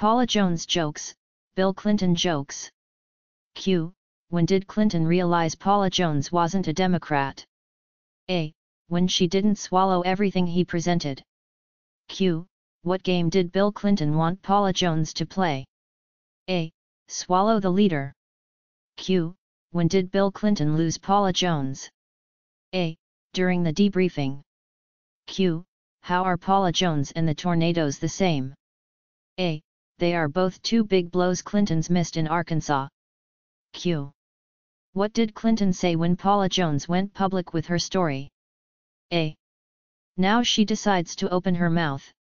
Paula Jones jokes, Bill Clinton jokes. Q. When did Clinton realize Paula Jones wasn't a Democrat? A. When she didn't swallow everything he presented. Q. What game did Bill Clinton want Paula Jones to play? A. Swallow the leader. Q. When did Bill Clinton lose Paula Jones? A. During the debriefing. Q. How are Paula Jones and the tornadoes the same? A. They are both two big blows Clinton's missed in Arkansas. Q. What did Clinton say when Paula Jones went public with her story? A. Now she decides to open her mouth.